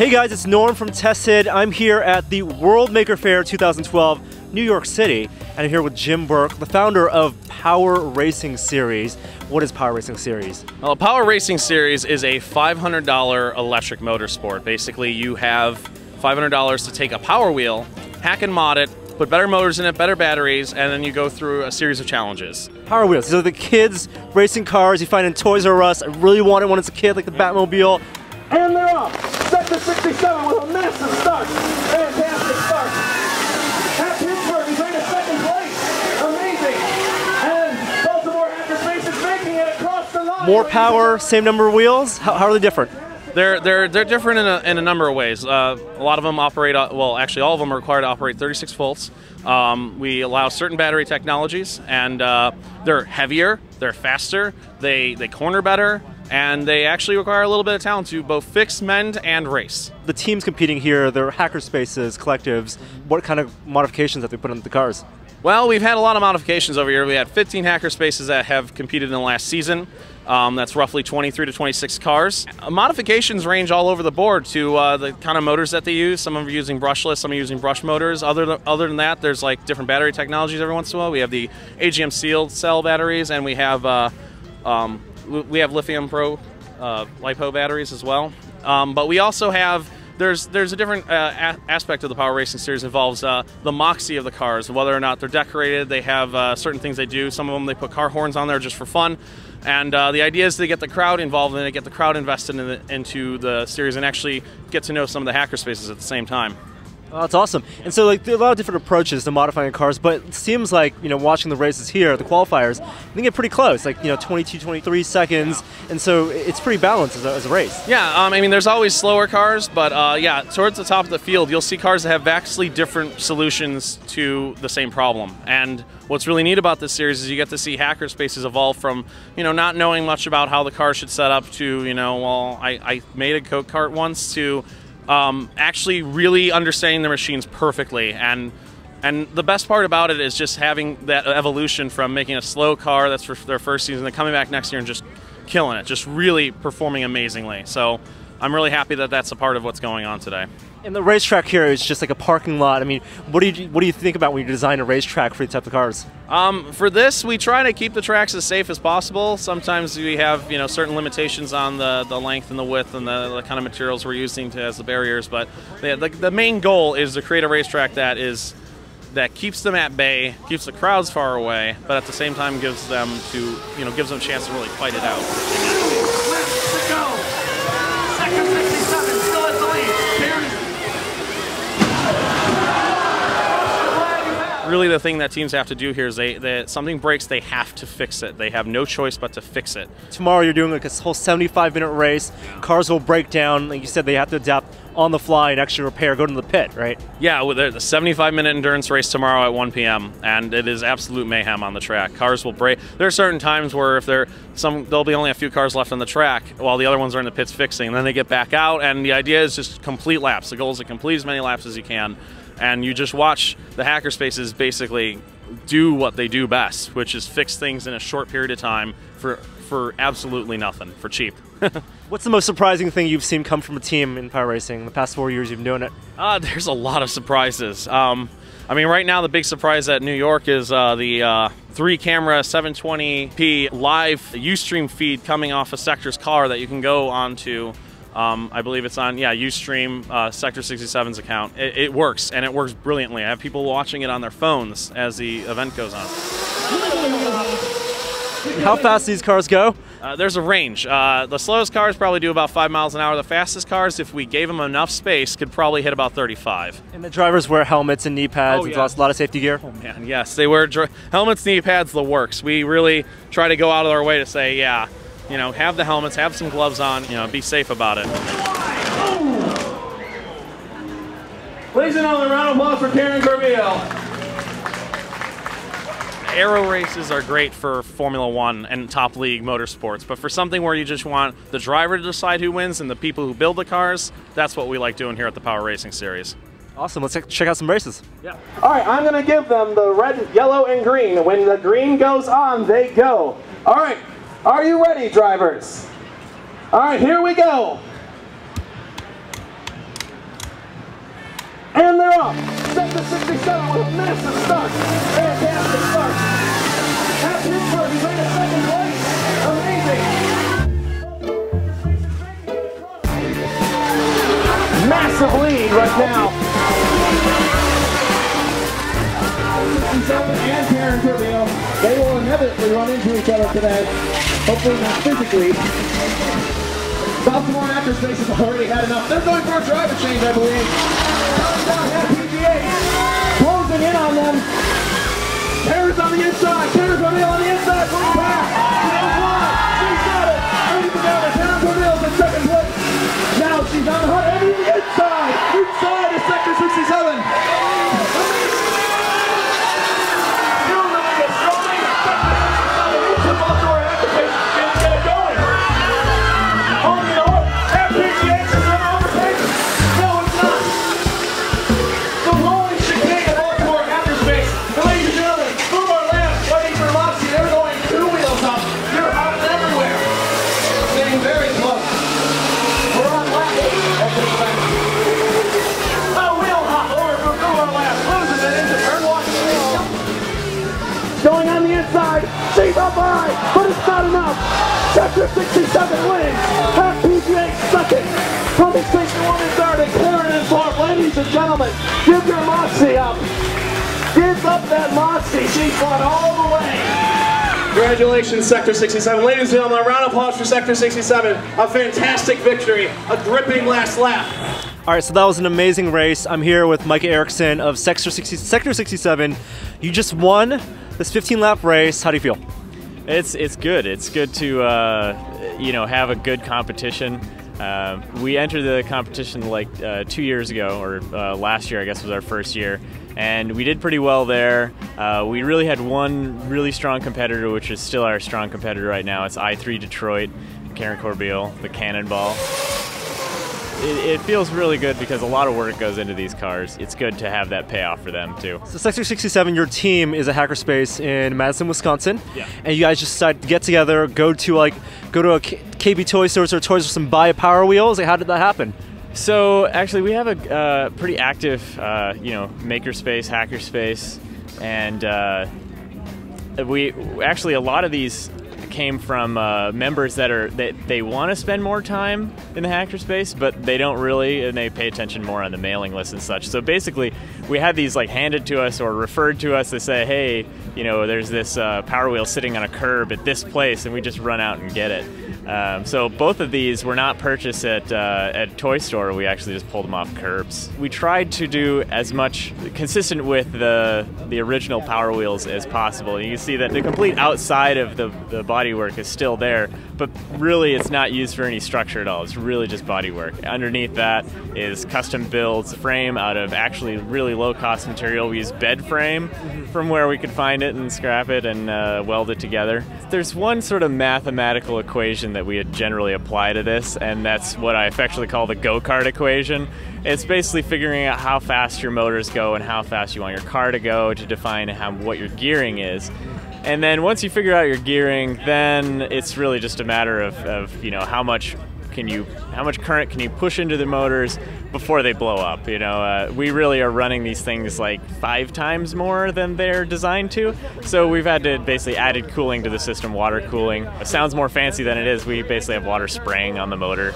Hey guys, it's Norm from Tested. I'm here at the World Maker Faire 2012, New York City, and I'm here with Jim Burke, the founder of Power Racing Series. What is Power Racing Series? Well, Power Racing Series is a $500 electric motorsport. Basically, you have $500 to take a Power Wheel, hack and mod it, put better motors in it, better batteries, and then you go through a series of challenges. Power Wheels. These are the kids racing cars you find in Toys R Us. I really wanted one as a kid, like the Batmobile. And they're off. Sector 67 with a massive start. Fantastic start. HackPittsburgh is in second place. Amazing. And Baltimore Hackerspace is making it across the line. More power, same number of wheels. How, how are they different? They're they're they're different in a, in a number of ways. Uh, a lot of them operate uh, well, actually all of them are required to operate 36 volts. Um, we allow certain battery technologies, and uh, they're heavier, they're faster, they they corner better, and they actually require a little bit of talent to both fix, mend, and race. The teams competing here, they're hacker spaces, collectives. What kind of modifications have they put on the cars? Well, we've had a lot of modifications over here. We had 15 hacker spaces that have competed in the last season. Um, that's roughly 23 to 26 cars. Modifications range all over the board to uh, the kind of motors that they use. Some are using brushless, some are using brush motors. Other than, other than that, there's like different battery technologies every once in a while. We have the AGM sealed cell batteries, and we have uh, um, we have lithium pro uh, lipo batteries as well. Um, but we also have there's there's a different uh, a- aspect of the Power Racing Series involves uh, the moxie of the cars, whether or not they're decorated. They have uh, certain things they do. Some of them they put car horns on there just for fun, and uh, the idea is to get the crowd involved and to get the crowd invested in the, into the series and actually get to know some of the hacker spaces at the same time. Oh, that's awesome. And so, like, there are a lot of different approaches to modifying cars, but it seems like, you know, watching the races here, the qualifiers, they get pretty close, like, you know, 22, 23 seconds. And so it's pretty balanced as a, as a race. Yeah, um, I mean, there's always slower cars, but uh, yeah, towards the top of the field, you'll see cars that have vastly different solutions to the same problem. And what's really neat about this series is you get to see hacker spaces evolve from, you know, not knowing much about how the car should set up to, you know, well, I, I made a Coke cart once to um, actually really understanding the machines perfectly and and the best part about it is just having that evolution from making a slow car that's for their first season, then coming back next year and just killing it, just really performing amazingly. So I'm really happy that that's a part of what's going on today. And the racetrack here is just like a parking lot. I mean, what do you what do you think about when you design a racetrack for these type of cars? Um, for this, we try to keep the tracks as safe as possible. Sometimes we have you know certain limitations on the, the length and the width and the, the kind of materials we're using to, as the barriers. But the, the, the main goal is to create a racetrack that is that keeps them at bay, keeps the crowds far away, but at the same time gives them to you know gives them a chance to really fight it out. Really the thing that teams have to do here is they, they something breaks they have to fix it. They have no choice but to fix it. Tomorrow you're doing like a whole 75 minute race. Cars will break down. Like you said, they have to adapt on the fly and actually repair, go to the pit, right? yeah well, a 75 minute endurance race tomorrow at 1 p.m and it is absolute mayhem on the track. Cars will break. There are certain times where if there some there'll be only a few cars left on the track while the other ones are in the pits fixing. And then they get back out and the idea is just complete laps. The goal is to complete as many laps as you can and you just watch the hacker spaces basically do what they do best, which is fix things in a short period of time for for absolutely nothing, for cheap. What's the most surprising thing you've seen come from a team in power racing in the past four years you've been doing it? Uh, there's a lot of surprises. Um, I mean, right now the big surprise at New York is uh, the uh, three camera 720p live Ustream feed coming off a Sector's car that you can go onto. Um, I believe it's on, yeah, Ustream uh, Sector 67's account. It, it works, and it works brilliantly. I have people watching it on their phones as the event goes on. How fast these cars go? Uh, there's a range. Uh, the slowest cars probably do about five miles an hour. The fastest cars, if we gave them enough space, could probably hit about 35. And the drivers wear helmets and knee pads Oh, and yeah. a lot of safety gear. Oh man, yes, they wear helmets, knee pads, the works. We really try to go out of our way to say, yeah, you know, have the helmets, have some gloves on, you know, be safe about it. Ladies and gentlemen, round of applause for Karen Corbeil. Aero races are great for Formula One and top league motorsports, but for something where you just want the driver to decide who wins and the people who build the cars, that's what we like doing here at the Power Racing Series. Awesome. Let's check- check out some races. Yeah. All right, I'm going to give them the red, yellow, and green. When the green goes on, they go. All right, are you ready, drivers? All right, here we go. And they're off. Sector 67 with a massive start. Fantastic start. HackPittsburgh, he's in second place. Amazing. Massive lead right now. 67 and Karen Trujillo. They will inevitably run into each other today. Hopefully not physically. Baltimore Hackerspace has already had enough. They're going for a driver change, I believe. Down PGA. Closing in on them. Karen's on the inside. 67 wins. Pat PGA second. Coming 61 and third, and Karen and fourth. Ladies and gentlemen, give your moxie up. Give up that moxie. She fought all the way. Congratulations, Sector 67. Ladies and gentlemen, a round of applause for Sector 67. A fantastic victory, a gripping last lap. All right, so that was an amazing race. I'm here with Micah Erickson of Sector, 60, Sector 67. You just won this 15 lap race. How do you feel? It's it's good. It's good to uh, you know have a good competition. Uh, we entered the competition like uh, two years ago, or uh, last year, I guess was our first year, and we did pretty well there. Uh, we really had one really strong competitor, which is still our strong competitor right now. It's I3 Detroit, Karen Corbeil, the Cannonball. It, it, feels really good because a lot of work goes into these cars. It's good to have that payoff for them too. So Sector 67, your team is a hackerspace in Madison, Wisconsin. Yeah. And you guys just decided to get together, go to like go to a KB Toy Stores or Toys R Us and buy Power Wheels. Like, how did that happen? So actually, we have a uh, pretty active, uh, you know, makerspace, hackerspace, and uh, we actually a lot of these came from uh, members that are that they want to spend more time in the hackerspace, but they don't really, and they pay attention more on the mailing list and such. So basically, we had these like handed to us or referred to us. They say, hey, you know, there's this uh, Power Wheel sitting on a curb at this place, and we just run out and get it. Um, so both of these were not purchased at uh, at Toy Store. We actually just pulled them off curbs. We tried to do as much consistent with the the original Power Wheels as possible. You can see that the complete outside of the the bodywork is still there, but really it's not used for any structure at all. It's really just bodywork. Underneath that is custom builds frame out of actually really low cost material. We use bed frame from where we could find it and scrap it and uh, weld it together. There's one sort of mathematical equation that we would generally apply to this, and that's what I affectionately call the go-kart equation. It's basically figuring out how fast your motors go and how fast you want your car to go to define how, what your gearing is. And then once you figure out your gearing, then it's really just a matter of, of you know how much can you how much current can you push into the motors before they blow up you know? Uh, we really are running these things like five times more than they're designed to. So we've had to basically added cooling to the system water cooling. It sounds more fancy than it is. We basically have water spraying on the motor.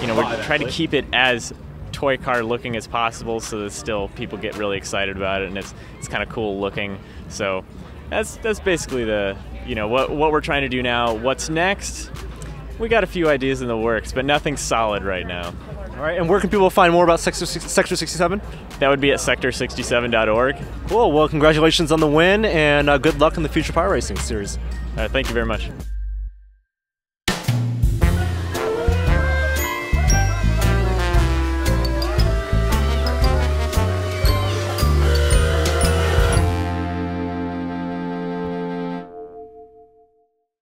You know we try to keep it as toy car looking as possible so that still people get really excited about it and it's it's kind of cool looking. So that's that's basically the you know what what we're trying to do now. What's next we got a few ideas in the works, but nothing solid right now. All right, and where can people find more about Sector, Sector 67? That would be at sector67.org. Cool. Well, congratulations on the win, and uh, good luck in the future power racing series. All right, thank you very much.